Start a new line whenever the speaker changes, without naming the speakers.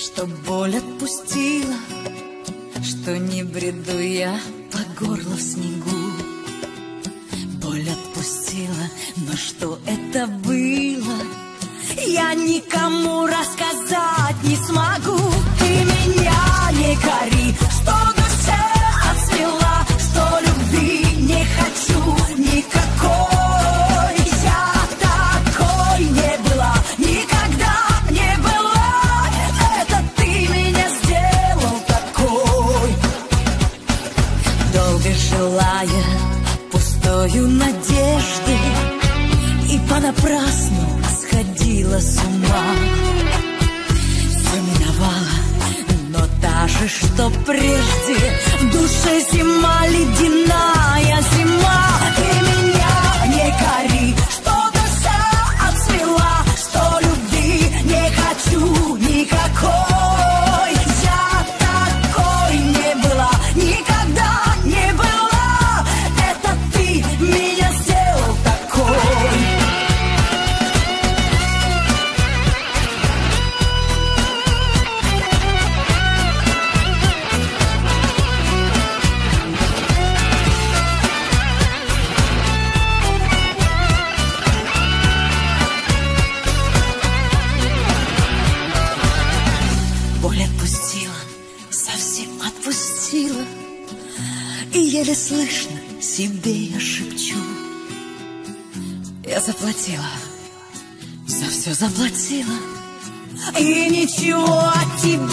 что боль отпустила, что не бреду я по горло в снегу. Боль отпустила, но что это было, я никому рассказать не смогу. Долго желая пустою надежды И понапрасну сходила с ума. Все миновало, но же, что прежде В душе зима, отпустила, совсем отпустила. И еле слышно себе я шепчу. Я заплатила, за все заплатила. И ничего от тебя